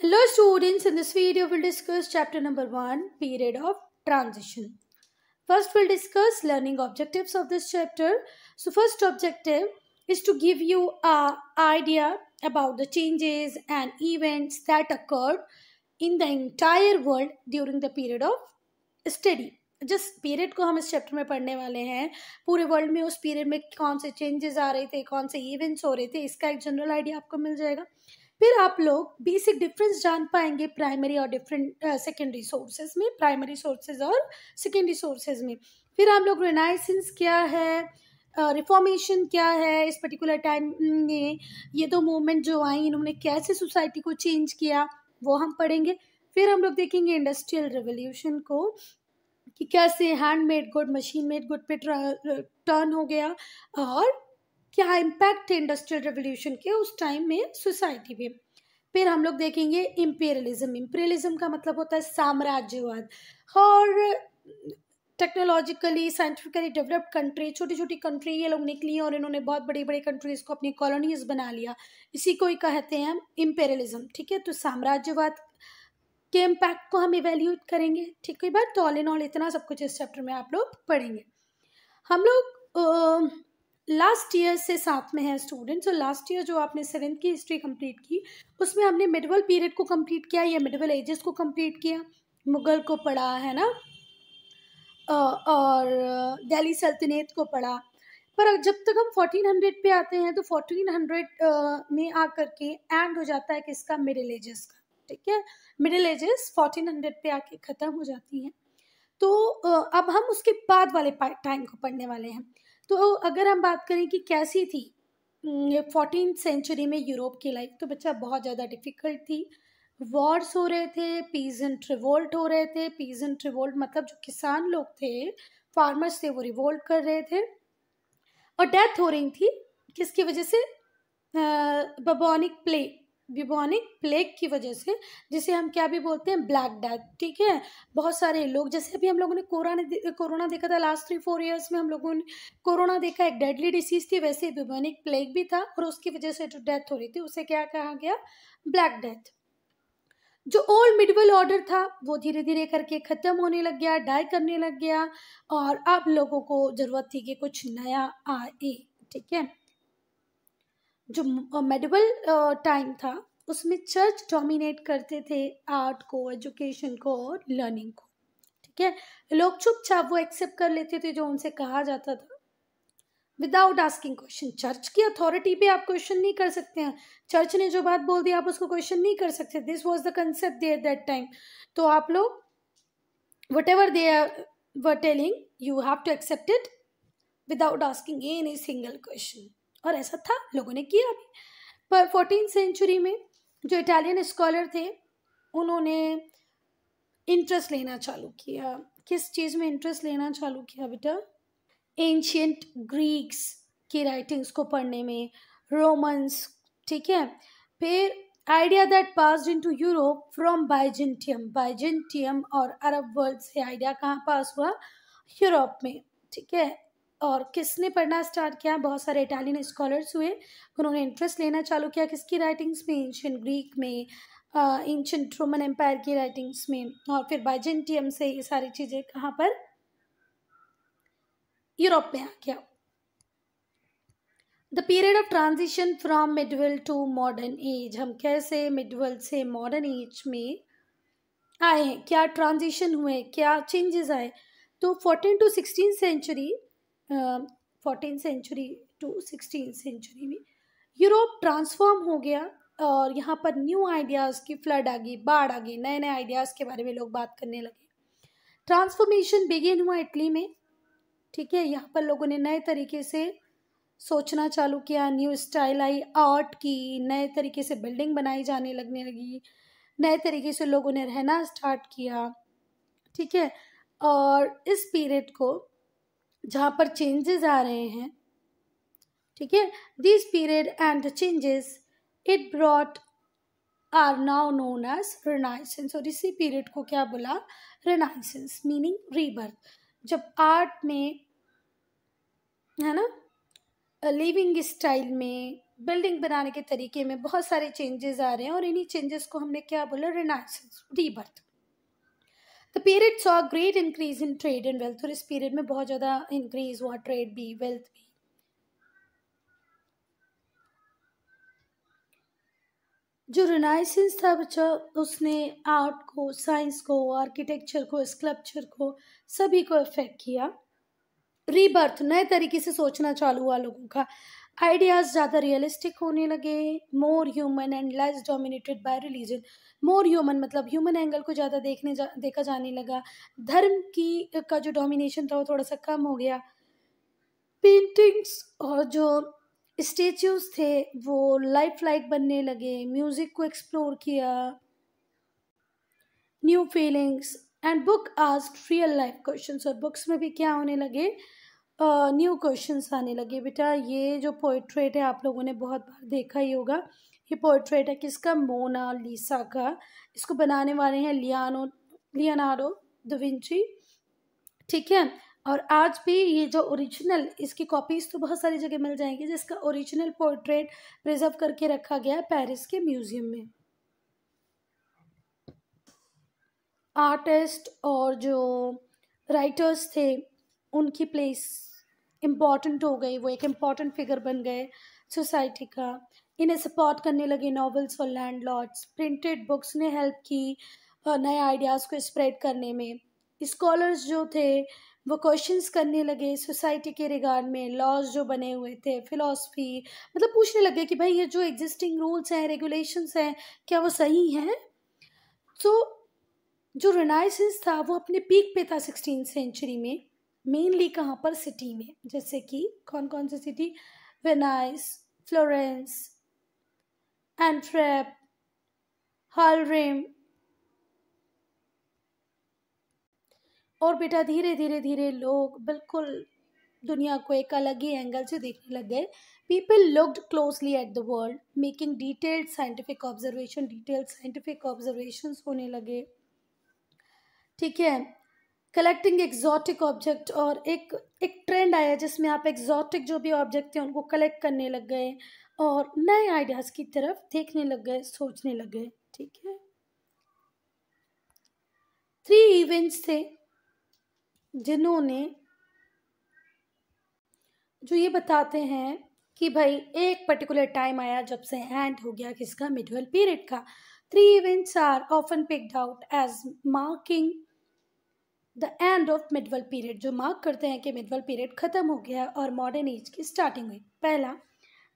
Hello students, in this video we'll discuss chapter number 1, period of transition. First we'll discuss learning objectives of this chapter. So first objective is to give you a idea about the changes and events that occurred in the entire world during the period of study. जिस period को हम इस chapter में पढ़ने वाले हैं पूरे world में उस पीरियड में कौन से चेंजेस आ रहे थे कौन से इवेंट्स हो रहे थे इसका एक जनरल आइडिया आपको मिल जाएगा फिर आप लोग बेसिक डिफरेंस जान पाएँगे प्राइमरी और डिफरेंट सेकेंडरी सोर्सेज में प्राइमरी सोर्सेज और सेकेंडरी सोर्सेज में। फिर हम लोग रेनाइसेंस क्या है रिफॉर्मेशन uh, क्या है इस पर्टिकुलर टाइम में ये दो मूवमेंट जो आई इन्होंने कैसे सोसाइटी को चेंज किया वो हम पढ़ेंगे। फिर हम लोग देखेंगे इंडस्ट्रियल रेवोल्यूशन को कि कैसे handmade good machine made good पे टर्न हो गया और क्या इम्पैक्ट थे इंडस्ट्रियल रेवोल्यूशन के उस टाइम में सोसाइटी में। फिर हम लोग देखेंगे इम्पेरियलिज्म इम्पेरियलिज्म का मतलब होता है साम्राज्यवाद। और टेक्नोलॉजिकली साइंटिफिकली डेवलप्ड कंट्री छोटी छोटी कंट्री ये लोग निकली और इन्होंने बहुत बड़ी बड़ी कंट्रीज़ को अपनी कॉलोनीज बना लिया। इसी को ही कहते हैं हम इम्पेरियलिज्म ठीक है? तो साम्राज्यवाद के इम्पैक्ट को हम इवेल्यूट करेंगे। ठीक है? बात तो ऑल इन ऑल इतना सब कुछ इस चैप्टर में आप लोग पढ़ेंगे। हम लोग लास्ट ईयर से साथ में है स्टूडेंट्स और लास्ट ईयर जो आपने सेवेंथ की हिस्ट्री कंप्लीट की, उसमें हमने मिडवल पीरियड को कंप्लीट किया या मिडवल एजेस को कंप्लीट किया? मुगल को पढ़ा, है ना? और दिल्ली सल्तनत को पढ़ा। पर जब तक हम 1400 पे आते हैं तो 1400 में आकर के एंड हो जाता है किसका? मिडिल एजेस का, ठीक है? मिडिल एजेस 1400 पे आके ख़त्म हो जाती हैं। तो अब हम उसके बाद वाले टाइम को पढ़ने वाले हैं। तो अगर हम बात करें कि कैसी थी फोर्टीन सेंचुरी में यूरोप की लाइफ तो बच्चा बहुत ज़्यादा डिफ़िकल्ट थी। वॉर्स हो रहे थे पीजेंट रिवोल्ट हो रहे थे। पीजेंट रिवोल्ट मतलब जो किसान लोग थे फार्मर्स थे, वो रिवोल्ट कर रहे थे। और डेथ हो रही थी, किसकी वजह से? बबोनिक प्लेग बिबोनिक प्लेग की वजह से, जिसे हम क्या भी बोलते हैं ब्लैक डेथ ठीक है? बहुत सारे लोग, जैसे अभी हम लोगों ने कोरोना कोरोना देखा था लास्ट थ्री फोर इयर्स में हम लोगों ने कोरोना देखा, एक डेडली डिसीज थी, वैसे बिबोनिक प्लेग भी था, और उसकी वजह से जो डेथ हो रही थी, उसे क्या कहा गया? ब्लैक डेथ जो ओल्ड मिडवल ऑर्डर था, वो धीरे धीरे करके ख़त्म होने लग गया डाई करने लग गया, और अब लोगों को ज़रूरत थी कि कुछ नया आए, ठीक है? जो मेडिवल टाइम था, उसमें चर्च डोमिनेट करते थे आर्ट को एजुकेशन को और लर्निंग को। ठीक है? लोग चुपचाप वो एक्सेप्ट कर लेते थे जो उनसे कहा जाता था। विदाउट आस्किंग क्वेश्चन चर्च की अथॉरिटी पे आप क्वेश्चन नहीं कर सकते हैं। चर्च ने जो बात बोल दी, आप उसको क्वेश्चन नहीं कर सकते। This was the concept there that time तो आप लोग whatever they are were telling you have to accept it without asking any single question और ऐसा था, लोगों ने किया भी। पर फोर्टीन सेंचुरी में जो इटालियन स्कॉलर थे, उन्होंने इंटरेस्ट लेना चालू किया। किस चीज़ में इंटरेस्ट लेना चालू किया बेटा? एंशियंट ग्रीक्स की राइटिंग्स को पढ़ने में। रोमन्स ठीक है? फिर idea that pass into Europe from Byzantium Byzantium और अरब वर्ल्ड से आइडिया कहाँ पास हुआ? यूरोप में, ठीक है? और किसने पढ़ना स्टार्ट किया? बहुत सारे इटालियन स्कॉलर्स हुए, उन्होंने इंटरेस्ट लेना चालू किया किसकी राइटिंग्स में? एंशियन ग्रीक में एंशियंट रोमन एम्पायर की राइटिंग्स में, और फिर बाइजेंटियम से ये सारी चीज़ें कहाँ पर? यूरोप में आ गया। The period of transition from medieval to modern age हम कैसे मिडवल से मॉडर्न एज में आए हैं? क्या ट्रांजिशन हुए क्या चेंजेस आए तो fourteen to sixteen century fourteen century to sixteen century में यूरोप ट्रांसफॉर्म हो गया और यहाँ पर न्यू आइडियाज़ की फ्लड आ गई, बाढ़ आ गई नए नए आइडियाज़ के बारे में लोग बात करने लगे। ट्रांसफॉर्मेशन बिगिन हुआ इटली में, ठीक है? यहाँ पर लोगों ने नए तरीके से सोचना चालू किया न्यू स्टाइल आई आर्ट की, नए तरीके से बिल्डिंग बनाई जाने लगने लगी, नए तरीके से लोगों ने रहना स्टार्ट किया, ठीक है? और इस पीरियड को जहाँ पर चेंजेस आ रहे हैं, ठीक है? This period and the changes it brought are now known as renaissance और इसी पीरियड को क्या बोला? रिनाइसेंस मीनिंग रीबर्थ जब आर्ट में, है ना? लिविंग स्टाइल में बिल्डिंग बनाने के तरीके में बहुत सारे चेंजेस आ रहे हैं और इन्हीं चेंजेस को हमने क्या बोला? Renaissance rebirth the period saw great increase in trade and wealth और इस पीरियड में बहुत ज़्यादा इंक्रीज हुआ ट्रेड भी वेल्थ भी। जो रिनाइसेंस था बच्चा, उसने आर्ट को साइंस को आर्किटेक्चर को स्कल्पचर को, सभी को इफ़ेक्ट किया। रीबर्थ नए तरीके से सोचना चालू हुआ लोगों का। आइडियाज़ ज़्यादा रियलिस्टिक होने लगे। More human and less dominated by religion more human मतलब ह्यूमन एंगल को ज़्यादा देखने जा, देखा जाने लगा। धर्म की का जो डोमिनेशन था वो थोड़ा सा कम हो गया। पेंटिंग्स और जो स्टेच्यूज थे वो लाइफ लाइक बनने लगे। म्यूज़िक को एक्सप्लोर किया। New feelings and book ask real life questions और बुक्स में भी क्या होने लगे? न्यू क्वेश्चंस आने लगे। बेटा, ये जो पोर्ट्रेट है, आप लोगों ने बहुत बार देखा ही होगा। ये पोर्ट्रेट है किसका? मोना लीसा का। इसको बनाने वाले हैं लियानो लियानाडो दविंची ठीक है? और आज भी ये जो ओरिजिनल इसकी कॉपीज तो बहुत सारी जगह मिल जाएँगी, जिसका ओरिजिनल पोर्ट्रेट प्रिजर्व करके रखा गया है पेरिस के म्यूज़ियम में। आर्टिस्ट और जो राइटर्स थे, उनकी प्लेस इंपॉर्टेंट हो गई, वो एक इंपॉर्टेंट फिगर बन गए सोसाइटी का। इन्हें सपोर्ट करने लगे नॉवेल्स और लैंड लॉर्ड्स प्रिंटेड बुक्स ने हेल्प की नए आइडियाज़ को स्प्रेड करने में। स्कॉलर्स जो थे, वो क्वेश्चंस करने लगे सोसाइटी के रिगार्ड में। लॉज जो बने हुए थे फिलॉसफी मतलब पूछने लगे कि भाई ये जो एग्जिस्टिंग रूल्स हैं रेगुलेशंस हैं, क्या वो सही हैं? तो जो रिनाइसेंस था, वो अपने पीक पे था सिक्सटीन सेंचुरी में। मेनली कहाँ पर सिटी में? जैसे कि कौन कौन सी city Venice Florence Antwerp Haarlem और बेटा धीरे धीरे धीरे लोग बिल्कुल दुनिया को एक अलग ही एंगल से देखने लग गए। People looked closely at the world making detailed scientific observation detailed scientific observation होने लगे। ठीक है? कलेक्टिंग एग्जॉटिक ऑब्जेक्ट और एक एक ट्रेंड आया जिसमें आप एग्जॉटिक जो भी ऑब्जेक्ट थे उनको कलेक्ट करने लग गए और नए आइडियाज़ की तरफ़ देखने लग गए, सोचने लग गए, ठीक है? थ्री इवेंट्स थे जिन्होंने जो ये बताते हैं कि भाई एक पर्टिकुलर टाइम आया जब से एंड हो गया किसका मिडल पीरियड का। Three events are often picked out as marking the end of medieval period जो मार्क करते हैं कि मिडवल पीरियड खत्म हो गया है और मॉडर्न एज की स्टार्टिंग हुई। पहला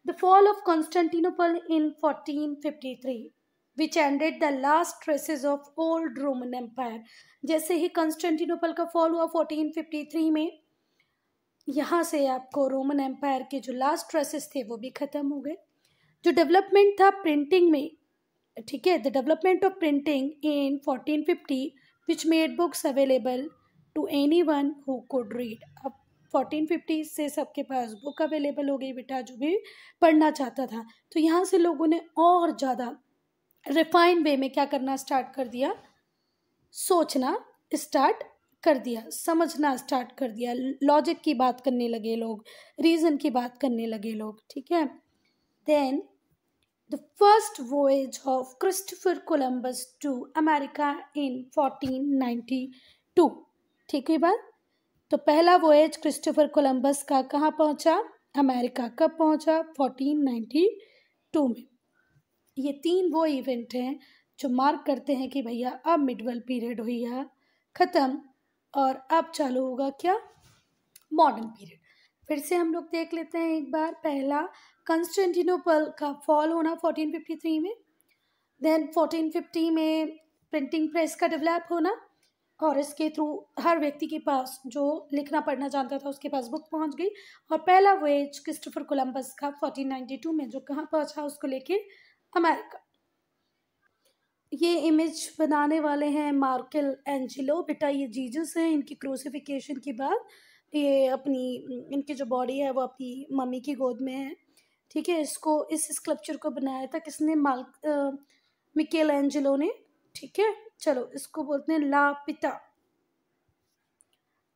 the fall of Constantinople in 1453 which ended the last traces of old Roman empire जैसे ही कॉन्स्टेंटिनोपल का फॉल हुआ 1453 में, यहाँ से आपको रोमन एम्पायर के जो लास्ट ट्रेसेस थे, वो भी ख़त्म हो गए। जो डेवलपमेंट था प्रिंटिंग में, ठीक है? The development of printing in 1450 which made books available to anyone who could read. अब 1450 से सबके पास बुक अवेलेबल हो गई बेटा, जो भी पढ़ना चाहता था। तो यहाँ से लोगों ने और ज़्यादा रिफाइन वे में क्या करना स्टार्ट कर दिया? सोचना स्टार्ट कर दिया, समझना स्टार्ट कर दिया। लॉजिक की बात करने लगे लोग रीज़न की बात करने लगे लोग, ठीक है? Then the first voyage of Christopher Columbus to America in 1492 ठीक है बात तो पहला वोएज क्रिस्टोफर कोलंबस का कहाँ पहुँचा? अमेरिका कब पहुँचा? 1492 में। ये तीन वो इवेंट हैं जो मार्क करते हैं कि भैया अब मिडवल पीरियड हुई है, ख़त्म, और अब चालू होगा क्या? मॉडर्न पीरियड फिर से हम लोग देख लेते हैं एक बार, पहला कंस्टेंटिनोपल का फॉल होना 1453 में देन 1450 में प्रिंटिंग प्रेस का डेवलप होना और इसके थ्रू हर व्यक्ति के पास जो लिखना पढ़ना जानता था उसके पास बुक पहुँच गई और पहला वेज क्रिस्टोफर कोलंबस का 1492 में जो कहाँ पहुँचा उसको लेके अमेरिका ये इमेज बनाने वाले हैं मार्केल एंजिलो बेटा, ये जीजस हैं, इनकी क्रोसिफिकेशन के बाद ये अपनी, इनकी जो बॉडी है वो अपनी मम्मी की गोद में है। ठीक है, इसको, इस स्कल्पचर को बनाया था किसने? माल मिकेल एंजलो ने। ठीक है, चलो, इसको बोलते हैं ला पिता।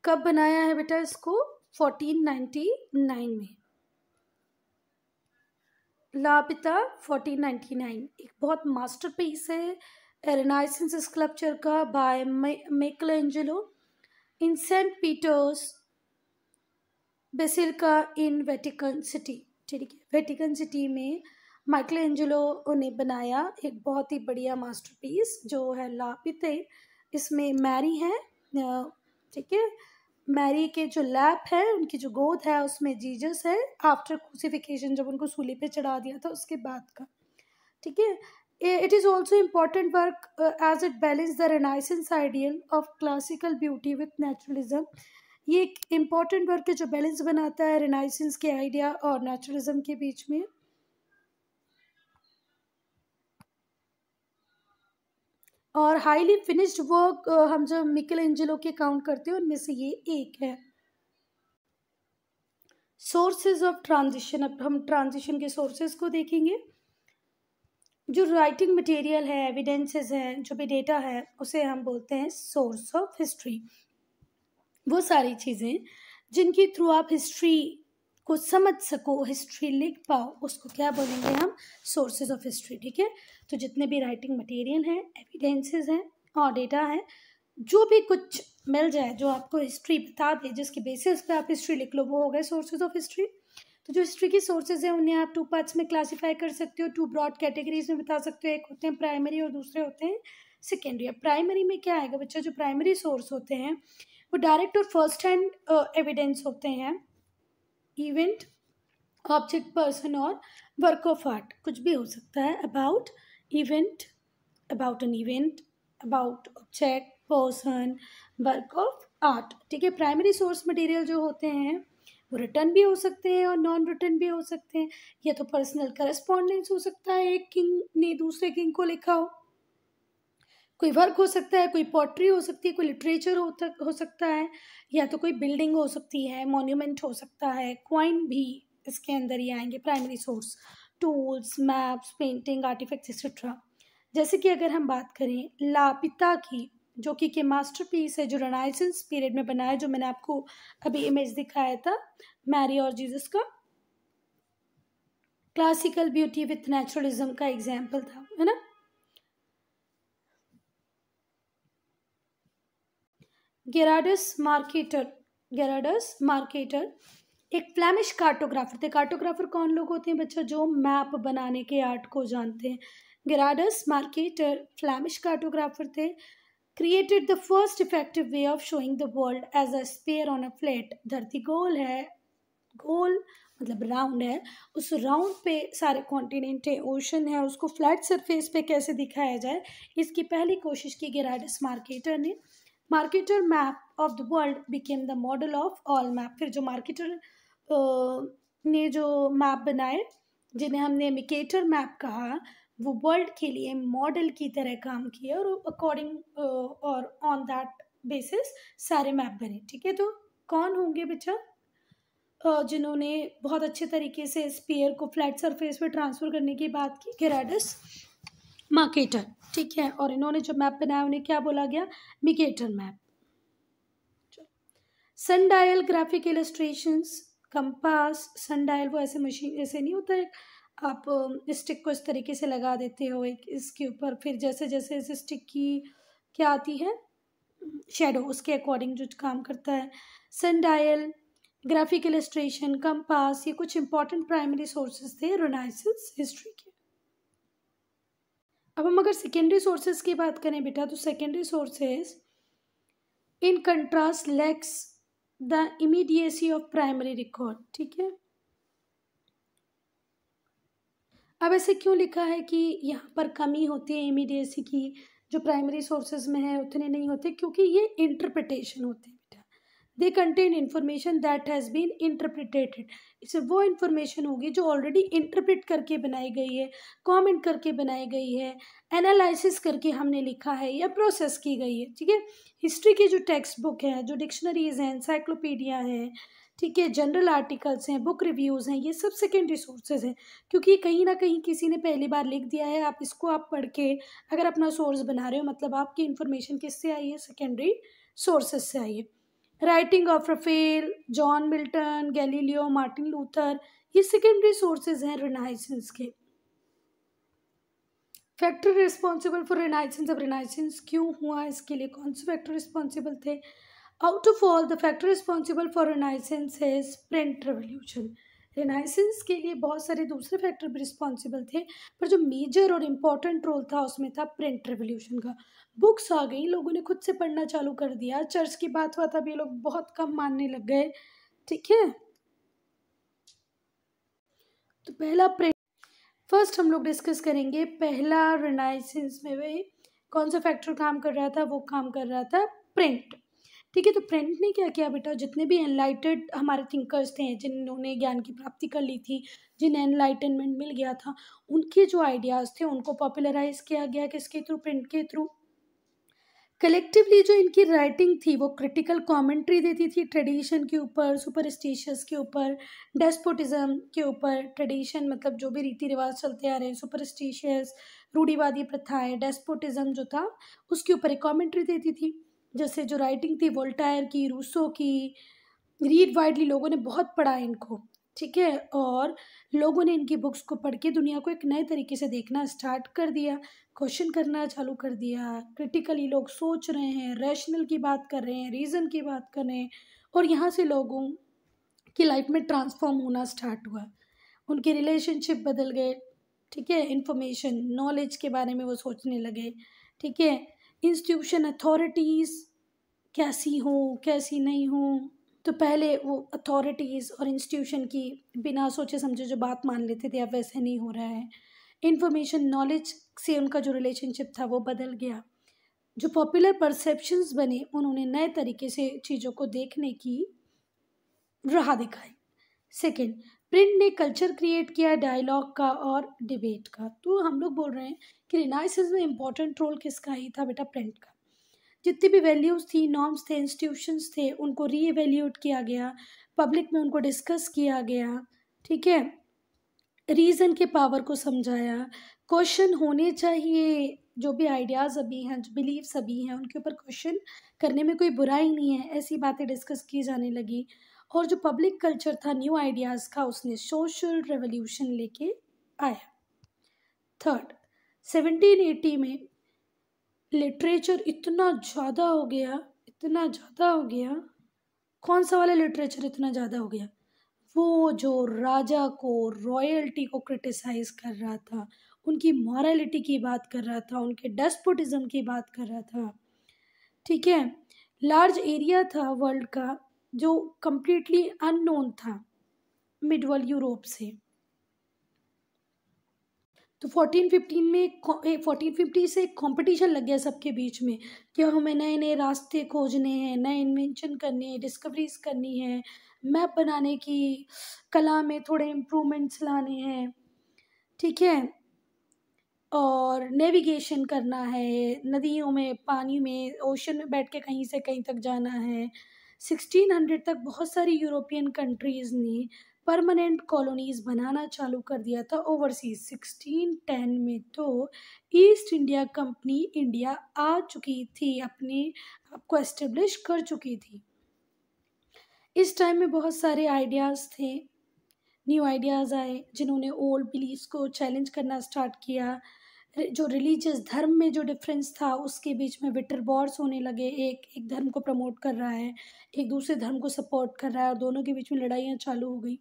कब बनाया है बेटा इसको? 1499 में। लापिता 1499 एक बहुत मास्टरपीस है रेनाइसेंस स्कल्पचर का by Michelangelo in Saint Peter's basilica in Vatican city, ठीक है? वेटिकन सिटी में माइकल एंजलो ने बनाया एक बहुत ही बढ़िया मास्टरपीस जो है लापिते इसमें मैरी है ठीक है? मैरी के जो लैप है, उनकी जो गोद है, उसमें जीजस है। आफ्टर क्रूसिफिकेशन जब उनको सूली पे चढ़ा दिया था, उसके बाद का, ठीक है? It is also important work as it balance the renaissance ideal of classical beauty with naturalism ये एक इंपॉर्टेंट वर्क है जो बैलेंस बनाता है रेनाइसेंस के आइडिया और नेचुरलिज्म के बीच में। और हाईली फिनिश्ड वर्क हम जो मिकल एंजेलो के काउंट करते हैं, उनमें से ये एक है। सोर्सेज ऑफ़ ट्रांजिशन अब हम ट्रांजिशन के सोर्सेज को देखेंगे। जो राइटिंग मटेरियल है एविडेंसेस हैं, जो भी डेटा है, उसे हम बोलते हैं सोर्स ऑफ़ हिस्ट्री वो सारी चीज़ें जिनके थ्रू आप हिस्ट्री को समझ सको हिस्ट्री लिख पाओ, उसको क्या बोलेंगे हम? सोर्सेज ऑफ़ हिस्ट्री ठीक है? तो जितने भी राइटिंग मटेरियल हैं एविडेंसेस हैं, और डेटा है, जो भी कुछ मिल जाए, जो आपको हिस्ट्री बता दे, जिसके बेसिस पे आप हिस्ट्री लिख लो, वो हो गए सोर्सेज ऑफ़ हिस्ट्री तो जो हिस्ट्री की सोर्सेज हैं, उन्हें आप टू पार्ट्स में क्लासीफाई कर सकते हो टू ब्रॉड कैटेगरीज में बता सकते हो, एक होते हैं प्राइमरी और दूसरे होते हैं सेकेंडरी प्राइमरी में क्या आएगा बच्चा? जो प्राइमरी सोर्स होते हैं वो डायरेक्ट और फ़र्स्ट हैंड एविडेंस होते हैं। इवेंट ऑब्जेक्ट पर्सन और वर्क ऑफ़ आर्ट कुछ भी हो सकता है। About event about an event about object person work of art ठीक है प्राइमरी सोर्स मटेरियल जो होते हैं, वो रिटर्न भी हो सकते हैं और नॉन रिटर्न भी हो सकते हैं। या तो पर्सनल करस्पॉन्डेंस हो सकता है, एक किंग ने दूसरे किंग को लिखा हो। कोई वर्क हो सकता है कोई पोट्री हो सकती है कोई लिटरेचर हो, हो सकता है या तो कोई बिल्डिंग हो सकती है मोन्यूमेंट हो सकता है क्वाइन भी इसके अंदर ही आएँगे primary source tools maps painting artifacts etcetera जैसे कि अगर हम बात करें लापिता की जो कि के मास्टरपीस है जो रनाइसेंस पीरियड में बनाया जो मैंने आपको अभी इमेज दिखाया था मैरी और जीसस का। क्लासिकल ब्यूटी विथ नेचुरलिज्म का एग्ज़ाम्पल था है ना? गेराडस मार्केटर गेराडस मार्केटर एक फ्लैमिश कार्टोग्राफर थे। कार्टोग्राफर कौन लोग होते हैं बच्चा? जो मैप बनाने के आर्ट को जानते हैं। गेराडस मार्केटर फ्लैमिश कार्टोग्राफर थे। Created the first effective way of showing the world as a sphere on a flat धरती गोल है। गोल मतलब राउंड है। उस राउंड पे सारे कॉन्टिनेंट है ओशन है, उसको फ्लैट सरफेस पे कैसे दिखाया जाए? इसकी पहली कोशिश की गेराडस मार्केटर ने। Mercator map of the world became the model of all map फिर जो मार्केटर ने जो मैप बनाए, जिन्हें हमने मिकेटर मैप कहा, वो वर्ल्ड के लिए मॉडल की तरह काम किए और अकॉर्डिंग और ऑन दैट बेसिस सारे मैप बने। ठीक है? तो कौन होंगे बच्चा जिन्होंने बहुत अच्छे तरीके से स्पेयर को फ्लैट सरफेस पर ट्रांसफ़र करने की बात की गेराडस मार्केटर ठीक है? और इन्होंने जो मैप बनाया, उन्हें क्या बोला गया? Mercator map sundial graphic illustrations compass sundial वो ऐसे मशीन ऐसे नहीं होता है? आप स्टिक को इस तरीके से लगा देते हो, एक इसके ऊपर, फिर जैसे जैसे इस स्टिक की, क्या आती है? शेडो उसके अकॉर्डिंग जो काम करता है। Sundial graphic illustration compass ये कुछ इंपॉर्टेंट प्राइमरी सोर्सेज थे रोनाइसिस हिस्ट्री के। अब हम अगर सेकेंडरी सोर्सेज की बात करें बेटा तो secondary sources in contrast lacks the immediacy of primary record ठीक है? अब ऐसे क्यों लिखा है कि यहाँ पर कमी होती है इमीडिएसी की, जो प्राइमरी सोर्सेज में है, उतने नहीं होते, क्योंकि ये इंटरप्रटेशन होते हैं। They contain information that has been interpreted इसे वो इन्फॉर्मेशन होगी जो ऑलरेडी इंटरप्रिट करके बनाई गई है कमेंट करके बनाई गई है एनालिसिस करके हमने लिखा है, या प्रोसेस की गई है। ठीक है? हिस्ट्री की जो टेक्स्ट बुक हैं, जो डिक्शनरीज हैं इंसाइक्लोपीडिया हैं, ठीक है? जनरल आर्टिकल्स हैं बुक रिव्यूज़ हैं, ये सब सेकेंडरी सोर्सेज हैं। क्योंकि कहीं ना कहीं किसी ने पहली बार लिख दिया है, आप इसको आप पढ़ के अगर अपना सोर्स बना रहे हो मतलब आपकी इन्फॉर्मेशन किससे आई है? सेकेंडरी सोर्सेज से आई है। Writing of Raphael, John Milton, Galileo, Martin Luther, ये सेकेंडरी सोर्सेज हैं रिनाइसेंस के। फैक्टर रिस्पॉन्सिबल फॉर रिनाइसेंस अब रिनाइसेंस क्यों हुआ? इसके लिए कौन से फैक्टर रिस्पॉन्सिबल थे? Out of all the factor responsible for renaissance is print revolution renaissance के लिए बहुत सारे दूसरे फैक्टर भी रिस्पॉन्सिबल थे, पर जो मेजर और इंपॉर्टेंट रोल था उसमें था प्रिंट रेवोल्यूशन का। बुक्स आ गई, लोगों ने खुद से पढ़ना चालू कर दिया। चर्च की बात हुआ तब ये लोग बहुत कम मानने लग गए। ठीक है? तो पहला प्रिंट फ़र्स्ट हम लोग डिस्कस करेंगे पहला रेनाइसेंस में वे कौन सा फैक्टर काम कर रहा था, वो काम कर रहा था प्रिंट ठीक है तो प्रिंट ने क्या किया बेटा? जितने भी एनलाइटेड हमारे थिंकर्स थे, जिन्होंने ज्ञान की प्राप्ति कर ली थी जिन्हें एनलाइटनमेंट मिल गया था, उनके जो आइडियाज़ थे, उनको पॉपुलराइज किया गया किसके थ्रू प्रिंट के थ्रू कलेक्टिवली जो इनकी राइटिंग थी, वो क्रिटिकल कमेंट्री देती थी ट्रेडिशन के ऊपर सुपरस्टिशियस के ऊपर डेस्पोटिज्म के ऊपर ट्रेडिशन मतलब जो भी रीति रिवाज चलते आ रहे हैं सुपरस्टिशियस रूढ़ीवादी प्रथाएँ डेस्पोटिज्म जो था, उसके ऊपर एक कमेंट्री देती थी। जैसे जो राइटिंग थी वोल्टायर की रूसो की रीड वाइडली लोगों ने बहुत पढ़ा इनको, ठीक है? और लोगों ने इनकी बुक्स को पढ़ के दुनिया को एक नए तरीके से देखना स्टार्ट कर दिया क्वेश्चन करना चालू कर दिया क्रिटिकली लोग सोच रहे हैं रैशनल की बात कर रहे हैं रीज़न की बात कर रहे हैं, और यहाँ से लोगों की लाइफ में ट्रांसफॉर्म होना स्टार्ट हुआ। उनके रिलेशनशिप बदल गए, ठीक है? इंफॉर्मेशन नॉलेज के बारे में वो सोचने लगे, ठीक है? इंस्टीट्यूशन अथॉरिटीज़ कैसी हो, कैसी नहीं हो। तो पहले वो अथॉरिटीज़ और इंस्टीट्यूशन की बिना सोचे समझे जो बात मान लेते थे, अब वैसे नहीं हो रहा है। इंफॉर्मेशन नॉलेज से उनका जो रिलेशनशिप था वो बदल गया। जो पॉपुलर परसेप्शंस बने, उन्होंने नए तरीके से चीज़ों को देखने की राह दिखाई। सेकेंड प्रिंट ने कल्चर क्रिएट किया है डायलॉग का और डिबेट का। तो हम लोग बोल रहे हैं कि रिनाइसिस में इम्पोर्टेंट रोल किसका ही था बेटा प्रिंट का? जितनी भी वैल्यूज़ थी, नॉर्म्स थे, इंस्टीट्यूशंस थे, उनको रीएवेल्यूट किया गया, पब्लिक में उनको डिस्कस किया गया, ठीक है? रीज़न के पावर को समझाया। क्वेश्चन होने चाहिए, जो भी आइडियाज़ अभी हैं, जो बिलीव्स अभी हैं, उनके ऊपर क्वेश्चन करने में कोई बुराई नहीं है, ऐसी बातें डिस्कस की जाने लगी। और जो पब्लिक कल्चर था न्यू आइडियाज़ का, उसने सोशल रेवोल्यूशन लेके आया। थर्ड सेवनटीन एटी में लिटरेचर इतना ज़्यादा हो गया, इतना ज़्यादा हो गया। कौन सा वाला लिटरेचर इतना ज़्यादा हो गया? वो जो राजा को रॉयल्टी को क्रिटिसाइज कर रहा था, उनकी मॉरलिटी की बात कर रहा था, उनके डेस्पोटिज्म की बात कर रहा था। ठीक है? लार्ज एरिया था वर्ल्ड का। जो कम्प्लीटली अननोन था मिडवल यूरोप से। तो फोर्टीन फिफ्टीन में फोर्टीन फिफ्टी से कंपटीशन लग गया सबके बीच में कि हमें नए नए रास्ते खोजने हैं, नए इन्वेंशन करने हैं डिस्कवरीज करनी है मैप बनाने की कला में थोड़े इम्प्रूवमेंट्स लाने हैं, ठीक है? और नेविगेशन करना है, नदियों में, पानी में ओशन में बैठ के कहीं से कहीं तक जाना है सिक्सटीन हंड्रेड तक बहुत सारी यूरोपियन कंट्रीज़ ने परमानेंट कॉलोनीज़ बनाना चालू कर दिया था ओवरसीज़। सिक्सटीन टेन में तो ईस्ट इंडिया कंपनी इंडिया आ चुकी थी, अपने आप को एस्टेब्लिश कर चुकी थी। इस टाइम में बहुत सारे आइडियाज़ थे, न्यू आइडियाज़ आए जिन्होंने ओल्ड बिलीव्स को चैलेंज करना स्टार्ट किया। जो रिलीजियस धर्म में जो डिफरेंस था, उसके बीच में विटर बॉर्स होने लगे। एक एक धर्म को प्रमोट कर रहा है, एक दूसरे धर्म को सपोर्ट कर रहा है और दोनों के बीच में लड़ाइयाँ चालू हो गई।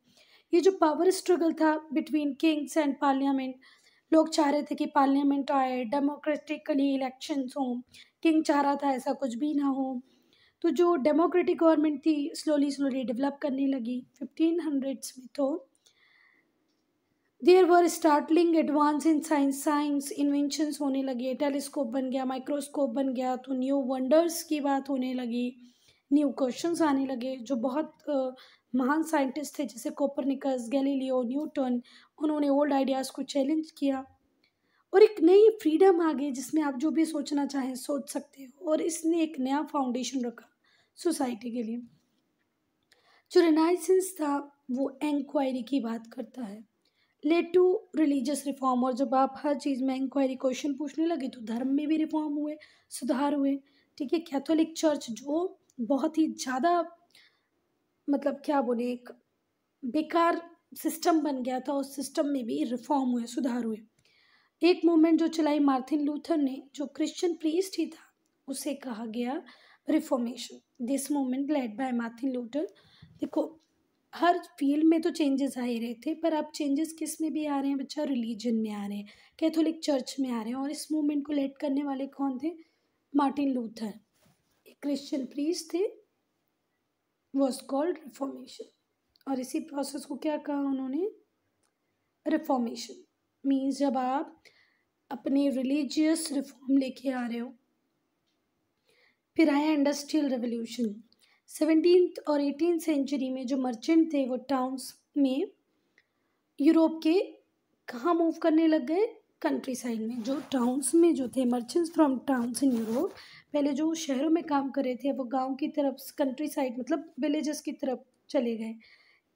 ये जो पावर स्ट्रगल था बिटवीन किंग्स एंड पार्लियामेंट लोग चाह रहे थे कि पार्लियामेंट आए डेमोक्रेटिकली इलेक्शंस हों। किंग चाह रहा था ऐसा कुछ भी ना हो। तो जो डेमोक्रेटिक गवर्नमेंट थी स्लोली स्लोली डेवलप करने लगी। फिफ्टीन हंड्रेड्स में तो there were startling advance in science science inventions होने लगे टेलीस्कोप बन गया माइक्रोस्कोप बन गया तो न्यू वंडर्स की बात होने लगी न्यू क्वेश्चंस आने लगे, जो बहुत महान साइंटिस्ट थे जैसे कोपरनिकस गैलीलियो न्यूटन उन्होंने ओल्ड आइडियाज़ को चैलेंज किया। और एक नई फ्रीडम आ गई जिसमें आप जो भी सोचना चाहें सोच सकते हो, और इसने एक नया फाउंडेशन रखा सोसाइटी के लिए। जो रिनाइसेंस था, वो एंक्वायरी की बात करता है। लेड टू रिलीजियस रिफॉर्म और जब आप हर चीज़ में इंक्वायरी क्वेश्चन पूछने लगे तो धर्म में भी रिफॉर्म हुए, सुधार हुए। ठीक है कैथोलिक चर्च जो बहुत ही ज़्यादा मतलब क्या बोले, एक बेकार सिस्टम बन गया था, उस सिस्टम में भी रिफॉर्म हुए, सुधार हुए। एक मूवमेंट जो चलाई मार्थिन लूथर ने, जो क्रिश्चियन प्रीस्ट ही था, उसे कहा गया reformation this movement led by Martin Luther देखो हर फ़ील्ड में तो चेंजेस आ ही रहे थे, पर अब चेंजेस किसमें भी आ रहे हैं बच्चा? रिलीजन में आ रहे हैं, कैथोलिक चर्च में आ रहे हैं, और इस मूवमेंट को लेड करने वाले कौन थे? मार्टिन लूथर, एक क्रिश्चियन प्रीस थे वॉज़ कॉल्ड रिफॉर्मेशन और इसी प्रोसेस को क्या कहा उन्होंने? रिफॉर्मेशन मीन्स जब आप अपने रिलीजियस रिफॉर्म लेके आ रहे हो, फिर आया इंडस्ट्रियल रेवोल्यूशन सेवनटीन और एटीन सेंचुरी में जो मर्चेंट थे वो टाउन्स में यूरोप के कहाँ मूव करने लग गए? कंट्री साइड में। जो टाउन्स में जो थे, merchants from towns in Europe, पहले जो शहरों में काम कर रहे थे, वो गाँव की तरफ़ कंट्री साइड मतलब विलेजेस की तरफ़ चले गए।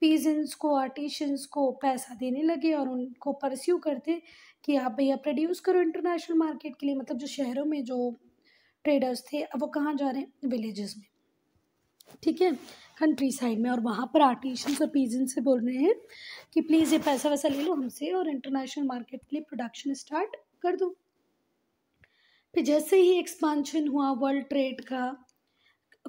पीजेंस को आर्टिशंस को पैसा देने लगे और उनको परस्यू करते कि आप भैया प्रोड्यूस करो इंटरनेशनल मार्केट के लिए। मतलब जो शहरों में जो ट्रेडर्स थे, अब वो कहाँ जा रहे हैं? विलेजेस में। ठीक है? कंट्री साइड में और वहाँ पर आर्टिशंस और पीजन से बोल रहे हैं कि प्लीज़ ये पैसा वैसा ले लो हमसे और इंटरनेशनल मार्केट के लिए प्रोडक्शन स्टार्ट कर दो। फिर जैसे ही एक्सपांशन हुआ वर्ल्ड ट्रेड का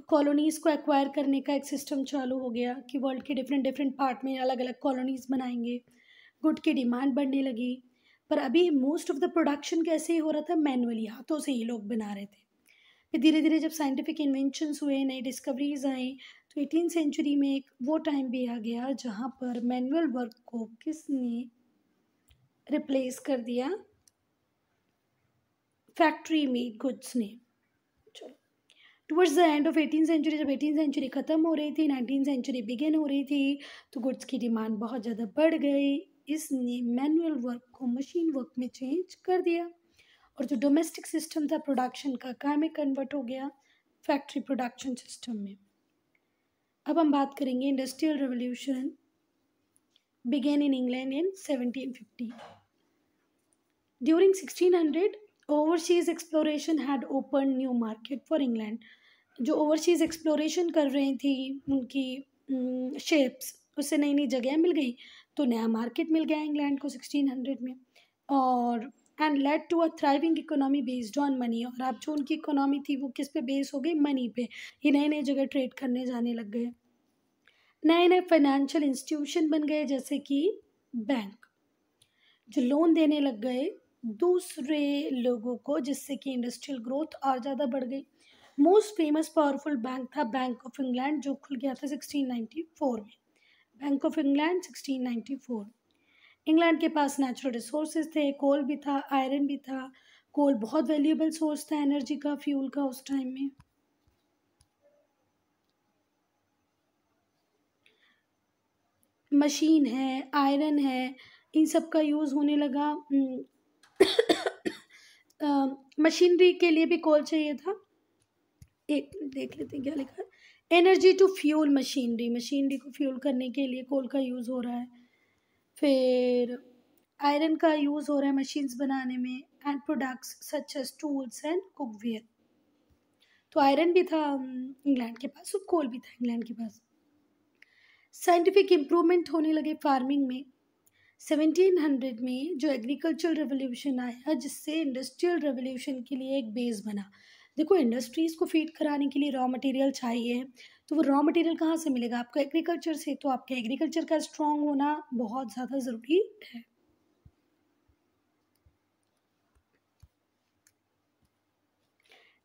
कॉलोनीज़ को एक्वायर करने का एक सिस्टम चालू हो गया कि वर्ल्ड के डिफरेंट डिफरेंट पार्ट में अलग अलग कॉलोनीज़ बनाएँगे। गुड की डिमांड बढ़ने लगी, पर अभी मोस्ट ऑफ़ द प्रोडक्शन कैसे ही हो रहा था? मैनुअली हाथों से ही लोग बना रहे थे। फिर धीरे धीरे जब साइंटिफिक इन्वेंशंस हुए, नई डिस्कवरीज आई तो एटीन सेंचुरी में एक वो टाइम भी आ गया जहाँ पर मैनुअल वर्क को किसने रिप्लेस कर दिया? फैक्ट्री में गुड्स ने। चलो। Towards the end of eighteen century जब एटीन सेंचुरी ख़त्म हो रही थी नाइनटीन सेंचुरी बिगिन हो रही थी तो गुड्स की डिमांड बहुत ज़्यादा बढ़ गई। इसने मैनुअल वर्क को मशीन वर्क में चेंज कर दिया। और जो डोमेस्टिक सिस्टम था प्रोडक्शन का काय में कन्वर्ट हो गया? फैक्ट्री प्रोडक्शन सिस्टम में। अब हम बात करेंगे industrial revolution began in England in 1750 during 1600 overseas exploration had open new market for England जो ओवरसीज एक्सप्लोरेशन कर रही थी, उनकी शेप्स उससे नई नई जगह मिल गई तो नया मार्केट मिल गया इंग्लैंड को 1600 में। और and led to a thriving economy based on money और अब जो उनकी इकोनॉमी थी, वो किस पे बेस हो गई? मनी पे. ये नए नए जगह ट्रेड करने जाने लग गए। नए नए फाइनेंशियल इंस्टीट्यूशन बन गए, जैसे कि बैंक जो लोन देने लग गए, दूसरे लोगों को, जिससे कि इंडस्ट्रियल ग्रोथ और ज़्यादा बढ़ गई। मोस्ट फ़ेमस पावरफुल बैंक था बैंक ऑफ़ इंग्लैंड जो खुल गया था 1694 में. बैंक ऑफ़ इंग्लैंड 1694 इंग्लैंड के पास नेचुरल रिसोर्सेज थे कोल भी था आयरन भी था। कोल बहुत वैल्यूएबल सोर्स था एनर्जी का फ्यूल का उस टाइम में। मशीन है आयरन है, इन सब का यूज़ होने लगा। मशीनरी के लिए भी कोल चाहिए था। एक देख लेते हैं क्या लिखा energy to fuel machinery machinery को फ्यूल करने के लिए कोल का यूज़ हो रहा है। फिर आयरन का यूज़ हो रहा है मशीन्स बनाने में and products such as tools and cookware तो आयरन भी था इंग्लैंड के पास और कोल भी था इंग्लैंड के पास। साइंटिफिक इम्प्रूवमेंट होने लगे फ़ार्मिंग में। 1700 में जो एग्रीकल्चर रेवोल्यूशन आया, जिससे इंडस्ट्रियल रेवोल्यूशन के लिए एक बेस बना। देखो इंडस्ट्रीज़ को फ़ीड कराने के लिए रॉ मटेरियल चाहिए तो वो रॉ मटेरियल कहाँ से मिलेगा? आपको एग्रीकल्चर से तो आपके एग्रीकल्चर का स्ट्रॉन्ग होना बहुत ज़्यादा ज़रूरी है।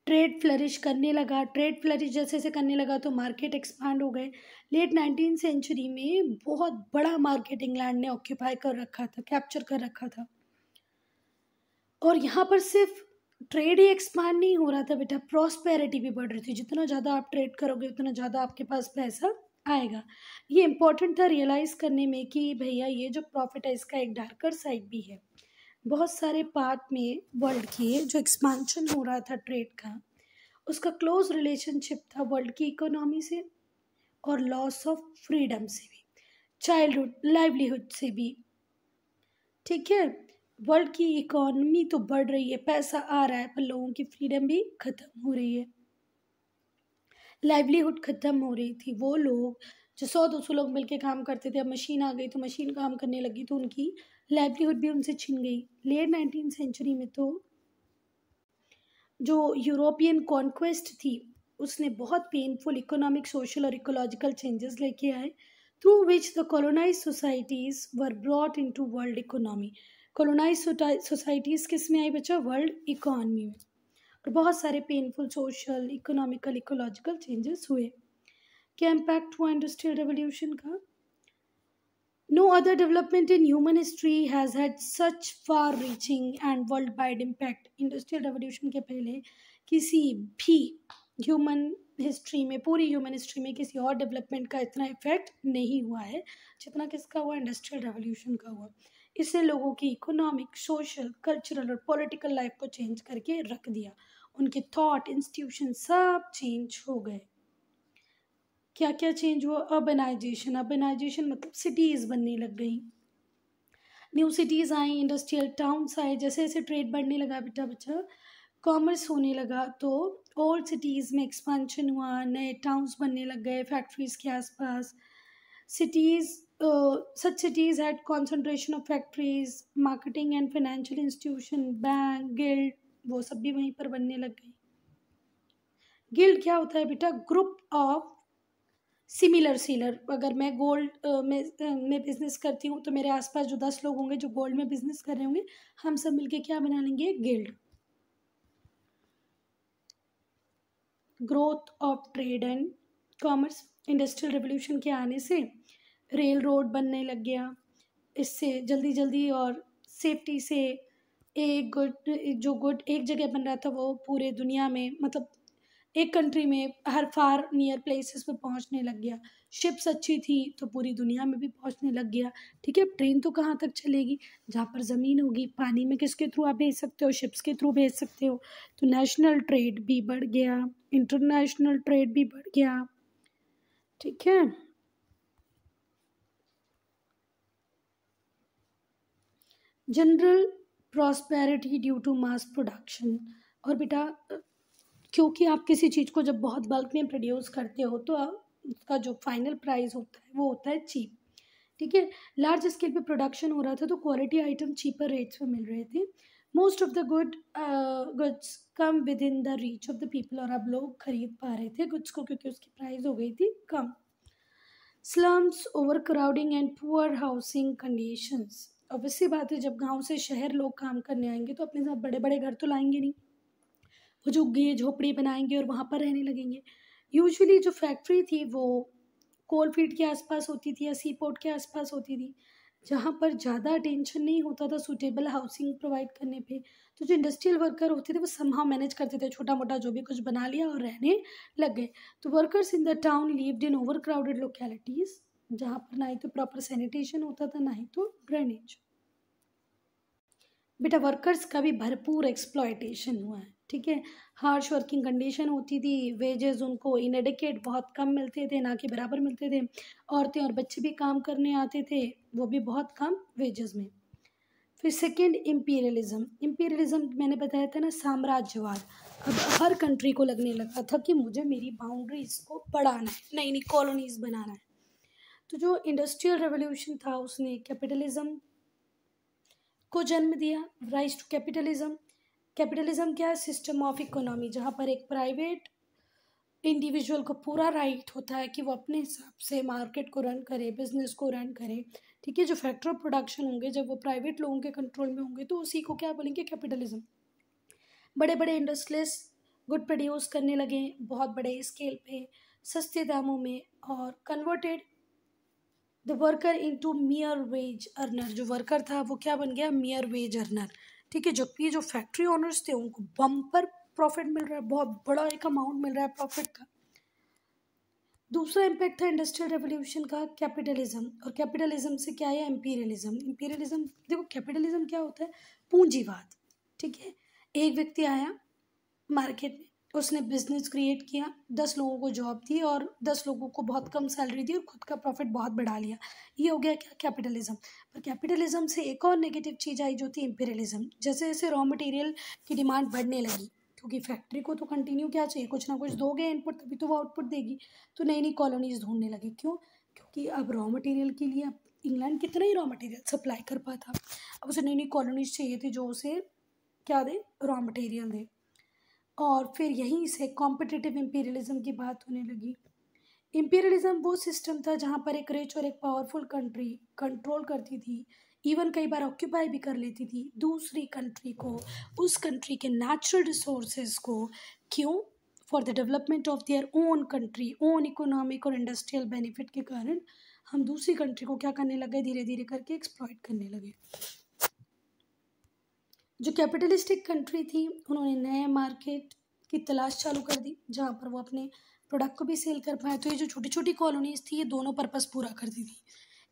ट्रेड फ्लरिश करने लगा। ट्रेड फ्लरिश जैसे जैसे करने लगा तो मार्केट एक्सपांड हो गए। लेट नाइनटीन सेंचुरी में बहुत बड़ा मार्केट इंग्लैंड ने ऑक्यूपाई कर रखा था कैप्चर कर रखा था। और यहाँ पर सिर्फ़ ट्रेड ही एक्सपांड नहीं हो रहा था बेटा। प्रॉस्पेरिटी भी बढ़ रही थी। जितना ज़्यादा आप ट्रेड करोगे, उतना ज़्यादा आपके पास पैसा आएगा। ये इम्पोर्टेंट था रियलाइज़ करने में कि भैया, ये जो प्रॉफिट है, इसका एक डार्कर साइड भी है। बहुत सारे पार्ट में वर्ल्ड की जो एक्सपांशन हो रहा था ट्रेड का, उसका क्लोज रिलेशनशिप था वर्ल्ड की इकोनॉमी से और लॉस ऑफ़ फ्रीडम से भी चाइल्डहुड लाइवलीहुड से भी। ठीक है? वर्ल्ड की इकोनॉमी तो बढ़ रही है, पैसा आ रहा है, पर लोगों की फ्रीडम भी ख़त्म हो रही है। लाइवलीहुड ख़त्म हो रही थी। वो लोग, जो सौ दो सौ लोग मिल के काम करते थे, अब मशीन आ गई तो मशीन काम करने लगी तो उनकी लाइवलीहुड भी उनसे छिन गई। लेट नाइनटीन सेंचुरी में तो जो यूरोपियन कॉन्क्वेस्ट थी, उसने बहुत पेनफुल इकोनॉमिक सोशल और इकोलॉजिकल चेंजेस लेके आए through which the colonise societies were brought into world economy colonise societies किसमें आई बच्चा? वर्ल्ड इकोनॉमी में। और बहुत सारे painful social economical ecological changes हुए। क्या इम्पैक्ट हुआ इंडस्ट्रियल रेवोल्यूशन का? No other development in human history has had such far reaching and world wide impact industrial revolution के पहले किसी भी ह्यूमन हिस्ट्री में, पूरी ह्यूमन हिस्ट्री में किसी और डेवलपमेंट का इतना इफ़ेक्ट नहीं हुआ है, जितना किसका हुआ? इंडस्ट्रियल रेवोल्यूशन का हुआ। इससे लोगों की इकोनॉमिक सोशल कल्चरल और पॉलिटिकल लाइफ को चेंज करके रख दिया। उनके थॉट इंस्टीट्यूशन सब चेंज हो गए। क्या क्या चेंज हुआ? अर्बनाइजेशन अर्बनाइजेशन मतलब सिटीज़ बनने लग गई। न्यू सिटीज़ आई इंडस्ट्रियल टाउन्स आए। जैसे जैसे ट्रेड बढ़ने लगा बेटा बच्चा कॉमर्स होने लगा तो ओल्ड सिटीज़ में एक्सपांशन हुआ। नए टाउन्स बनने लग गए फैक्ट्रीज़ के आसपास। Cities such cities had concentration of factories marketing and financial institution bank guild वो सब भी वहीं पर बनने लग गई। गिल्ड क्या होता है बेटा? ग्रुप ऑफ़ सिमिलर सीलर अगर मैं गोल्ड में में बिज़नेस करती हूँ तो मेरे आसपास जो दस लोग होंगे जो गोल्ड में बिज़नेस कर रहे होंगे, हम सब मिलके क्या बना लेंगे? Guild growth of trade and commerce industrial revolution के आने से रेल रोड बनने लग गया। इससे जल्दी जल्दी और सेफ्टी से एक गुड जो गुड एक जगह बन रहा था, वो पूरे दुनिया में मतलब एक कंट्री में हर फार नियर प्लेसेस पे पहुँचने लग गया। शिप्स अच्छी थी तो पूरी दुनिया में भी पहुँचने लग गया। ठीक है ट्रेन तो कहाँ तक चलेगी? जहाँ पर ज़मीन होगी, पानी में किसके थ्रू आप भेज सकते हो? शिप्स के थ्रू भेज सकते हो। तो नेशनल ट्रेड भी बढ़ गया। इंटरनेशनल ट्रेड भी बढ़ गया। ठीक है? General prosperity due to mass production और बेटा, क्योंकि आप किसी चीज़ को जब बहुत बल्क में प्रोड्यूस करते हो तो उसका जो फाइनल प्राइस होता है, वो होता है चीप ठीक है? लार्ज स्केल पे प्रोडक्शन हो रहा था तो क्वालिटी आइटम चीपर रेट्स पे मिल रहे थे. Most of the good goods come within the reach of the people और अब लोग खरीद पा रहे थे गुड्स को, क्योंकि उसकी प्राइस हो गई थी कम. Slums overcrowding and poor housing conditions obviously बात है, जब गाँव से शहर लोग काम करने आएँगे तो अपने साथ बड़े बड़े घर तो लाएँगे नहीं। वो जो गे, झोपड़ी बनाएँगे और वहाँ पर रहने लगेंगे। यूजुअली जो फैक्ट्री थी, वो कोल फ़ील्ड के आसपास होती थी या सी पोर्ट के आसपास होती थी, जहाँ पर ज़्यादा टेंशन नहीं होता था सूटेबल हाउसिंग प्रोवाइड करने पे। तो जो इंडस्ट्रियल वर्कर होते थे, वो समहाउ मैनेज करते थे छोटा मोटा जो भी कुछ बना लिया और रहने लग गए। तो workers in the town lived in overcrowded localities जहाँ पर ना ही तो प्रॉपर सैनिटेशन होता था, ना ही तो ड्रेनेज बेटा वर्कर्स का भी भरपूर एक्सप्लॉयटेशन हुआ है, ठीक है? हार्श वर्किंग कंडीशन होती थी वेजेस उनको इनएडिकेट बहुत कम मिलते थे, ना कि बराबर मिलते थे। औरतें और बच्चे भी काम करने आते थे, वो भी बहुत कम वेजेस में। फिर सेकेंड इम्पीरियलिज्म इम्पीरियलिज्म मैंने बताया था ना, साम्राज्यवाद। अब हर कंट्री को लगने लगा था कि मुझे मेरी बाउंड्रीज को बढ़ाना है नई नई कॉलोनीज बनाना है। तो जो इंडस्ट्रियल रेवोल्यूशन था उसने कैपिटलिज्म को जन्म दिया राइज टू कैपिटलिज्म कैपिटलिज्म क्या है? सिस्टम ऑफ़ इकोनॉमी जहाँ पर एक प्राइवेट इंडिविजुअल को पूरा राइट होता है कि वो अपने हिसाब से मार्केट को रन करे बिज़नेस को रन करे। ठीक है, जो फैक्टर ऑफ़ प्रोडक्शन होंगे, जब वो प्राइवेट लोगों के कंट्रोल में होंगे तो उसी को क्या बोलेंगे? कैपिटलिज्म बड़े बड़े इंडस्ट्रियलिस्ट गुड प्रोड्यूस करने लगे, बहुत बड़े स्केल पे, सस्ते दामों में और converted the worker into mere wage earner जो वर्कर था, वो क्या बन गया? मियर वेज अर्नर ठीक है जबकि जो फैक्ट्री ओनर्स थे, उनको बम्पर प्रॉफिट मिल रहा है, बहुत बड़ा एक अमाउंट मिल रहा है प्रॉफिट का। दूसरा इम्पैक्ट था इंडस्ट्रियल रेवोल्यूशन का कैपिटलिज्म और कैपिटलिज्म से क्या है? एम्पीरियलिज्म एम्पीरियलिज्म देखो कैपिटलिज्म क्या होता है? पूंजीवाद. ठीक है? एक व्यक्ति आया मार्केट में उसने बिज़नेस क्रिएट किया, दस लोगों को जॉब दी और दस लोगों को बहुत कम सैलरी दी और खुद का प्रॉफिट बहुत बढ़ा लिया। ये हो गया क्या? कैपिटलिज्म पर कैपिटलिज्म से एक और नेगेटिव चीज़ आई जो थी इम्पेरियलिज्म जैसे जैसे रॉ मटेरियल की डिमांड बढ़ने लगी, क्योंकि फैक्ट्री को तो कंटिन्यू क्या चाहिए? कुछ ना कुछ दोगे इनपुट तभी तो वो आउटपुट देगी। तो नई नई कॉलोनीज ढूँढने लगे। क्यों? क्योंकि अब रॉ मटेरियल के लिए अब इंग्लैंड कितना ही रॉ मटेरियल सप्लाई कर पाता। अब उसे नई नई कॉलोनीज चाहिए थी जो उसे क्या दे? रॉ मटेरियल दे। और फिर यहीं से कॉम्पिटिटिव इम्पीरियलिज्म की बात होने लगी। इम्पीरियलिज्म वो सिस्टम था जहाँ पर एक रिच और एक पावरफुल कंट्री कंट्रोल करती थी। इवन कई बार ऑक्यूपाई भी कर लेती थी दूसरी कंट्री को, उस कंट्री के नेचुरल रिसोर्सेज को। क्यों? For the development of their own country own economic और इंडस्ट्रियल बेनिफिट के कारण हम दूसरी कंट्री को क्या करने लगे? धीरे धीरे करके एक्सप्लॉयट करने लगे। जो कैपिटलिस्टिक कंट्री थी, उन्होंने नए मार्केट की तलाश चालू कर दी, जहाँ पर वो अपने प्रोडक्ट को भी सेल कर पाए। तो ये जो छोटी छोटी कॉलोनीज थी, ये दोनों पर्पज़ पूरा करती थी।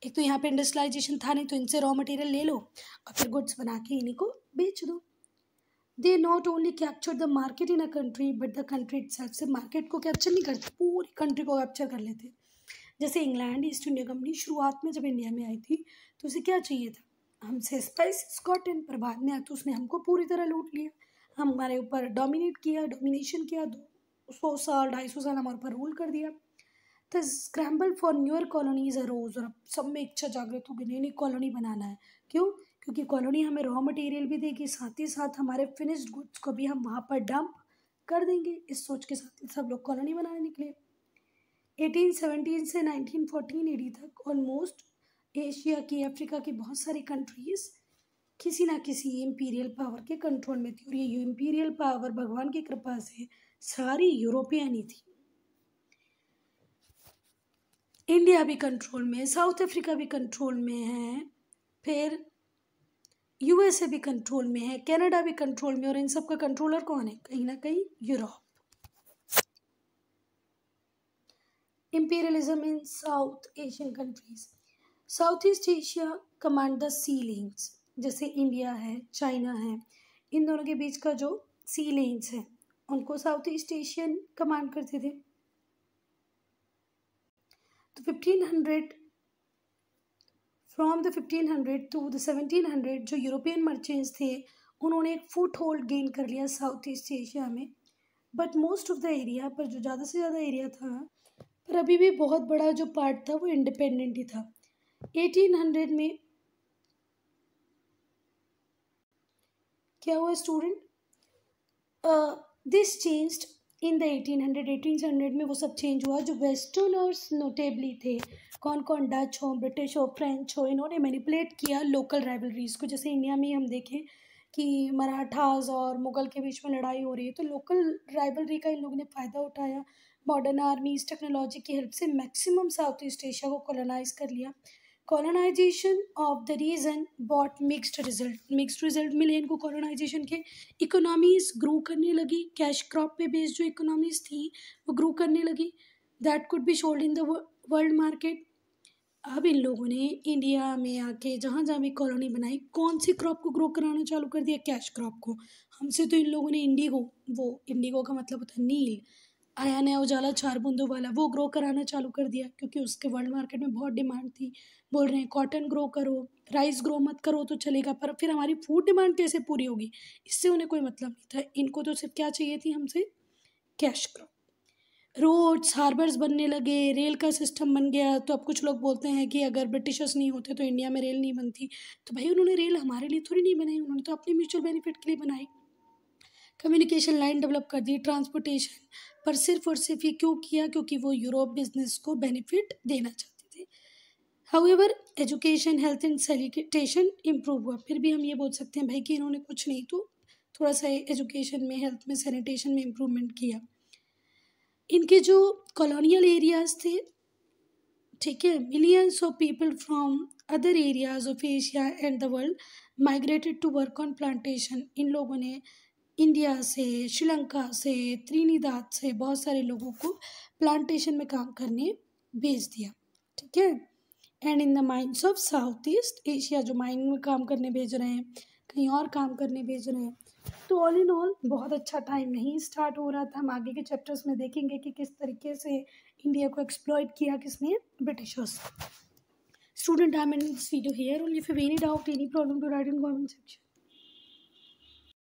एक तो यहाँ पे इंडस्ट्रियलाइजेशन था, नहीं तो इनसे रॉ मटेरियल ले लो और फिर गुड्स बना के इन्हीं को बेच दो। They not only capture the market in a country but the country itself market को कैप्चर नहीं करते, पूरी कंट्री को कैप्चर कर लेते। जैसे इंग्लैंड ईस्ट इंडिया कंपनी शुरुआत में जब इंडिया में आई थी तो उसे क्या चाहिए था? हमसे स्पाइस कॉटन पर बाद में तो उसने हमको पूरी तरह लूट लिया। हमारे ऊपर डोमिनेट किया डोमिनेशन किया, दो सौ साल, ढाई सौ साल हमारे ऊपर रूल कर दिया। The scramble for newer colonies arose और अब सब में इच्छा जागृत होगी नई नई कॉलोनी बनाना है। क्यों? क्योंकि कॉलोनी हमें रॉ मटेरियल भी देगी, साथ ही साथ हमारे फिनिश्ड गुड्स को भी हम वहाँ पर डंप कर देंगे, इस सोच के साथ सब लोग कॉलोनी बनाने निकले। 1817 से 1914 एडी तक ऑलमोस्ट एशिया की, अफ्रीका की बहुत सारी कंट्रीज़ किसी ना किसी इम्पीरियल पावर के कंट्रोल में थी। और ये इम्पीरियल पावर भगवान की कृपा से सारी यूरोपियन ही थी। इंडिया भी कंट्रोल में साउथ अफ्रीका भी कंट्रोल में है, फिर यूएसए भी कंट्रोल में है कनाडा भी कंट्रोल में, और इन सब का कंट्रोलर कौन है? कहीं ना कहीं Europe imperialism in South Asian countries. South east Asia command the sea lanes जैसे इंडिया है, चाइना है, इन दोनों के बीच का जो सी लेंस है, उनको साउथ ईस्ट एशियन कमांड करते थे। तो fifteen hundred from the fifteen hundred to the seventeen hundred जो यूरोपियन मर्चेंट्स थे, उन्होंने एक फुट होल्ड गेन कर लिया साउथ ईस्ट एशिया में। But most of the area पर जो ज़्यादा से ज़्यादा एरिया था, पर अभी भी बहुत बड़ा जो पार्ट था, वो इंडिपेंडेंट ही था। एटीन हंड्रेड में क्या हुआ student this changed in the eighteen hundred eighteen hundred में वो सब चेंज हुआ जो वेस्टर्नर्स नोटेबली थे। कौन कौन? डच हो ब्रिटिश हो फ्रेंच हो, इन्होंने मैनिपुलेट किया लोकल राइवलरीज को। जैसे इंडिया में हम देखें कि मराठास और मुग़ल के बीच में लड़ाई हो रही है तो लोकल राइवलरी का इन लोगों ने फ़ायदा उठाया। मॉडर्न आर्मीज टेक्नोलॉजी की हेल्प से मैक्सिमम साउथ ईस्ट एशिया को कॉलोनाइज कर लिया। Colonisation of the region brought mixed result mixed result मिले इनको कॉलोनाइजेशन के। इकोनॉमीज ग्रो करने लगी कैश क्रॉप पे बेस्ड जो इकोनॉमीज थी, वो ग्रो करने लगी। That could be sold in the world market अब इन लोगों ने इंडिया में आके जहाँ जहाँ भी कॉलोनी बनाई, कौन सी क्रॉप को ग्रो कराना चालू कर दिया? कैश क्रॉप को। हमसे तो इन लोगों ने इंडिगो वो इंडिगो का मतलब होता है नील। आया नया उजाला, चार बूंदों वाला, वो ग्रो कराना चालू कर दिया, क्योंकि उसके वर्ल्ड मार्केट में बहुत डिमांड थी। बोल रहे हैं कॉटन ग्रो करो राइस ग्रो मत करो तो चलेगा, पर फिर हमारी फ़ूड डिमांड कैसे पूरी होगी? इससे उन्हें कोई मतलब नहीं था। इनको तो सिर्फ़ क्या चाहिए थी हमसे? कैश क्रॉप रोड्स हार्बर्स बनने लगे रेल का सिस्टम बन गया तो अब कुछ लोग बोलते हैं कि अगर ब्रिटिशर्स नहीं होते तो इंडिया में रेल नहीं बनती। तो भाई उन्होंने रेल हमारे लिए थोड़ी नहीं बनाई, उन्होंने तो अपने म्यूचुअल बेनिफिट के लिए बनाई। कम्युनिकेशन लाइन डेवलप कर दी ट्रांसपोर्टेशन पर सिर्फ़ और सिर्फ़ ये क्यों किया? क्योंकि वो यूरोप बिज़नेस को बेनिफिट देना चाहते however education health and sanitation improve हुआ। फिर भी हम ये बोल सकते हैं भाई कि इन्होंने कुछ नहीं तो थोड़ा सा एजुकेशन में हेल्थ में सैनिटेशन में इम्प्रूवमेंट किया। इनके जो कॉलोनियल एरियाज़ थे, ठीक है millions of people from other areas of Asia and the world migrated to work on plantation इन लोगों ने इंडिया से श्रीलंका से त्रिनिदाद से बहुत सारे लोगों को प्लांटेशन में काम करने भेज दिया। ठीक है? And in the minds of south east Asia जो माइंड में काम करने भेज रहे हैं, कहीं और काम करने भेज रहे हैं तो ऑल इन ऑल बहुत अच्छा टाइम नहीं स्टार्ट हो रहा था। हम आगे के चैप्टर्स में देखेंगे कि किस तरीके से इंडिया को एक्सप्लॉयट किया किसने? Britishers student I am in this here only you any doubt any problem to write in comment section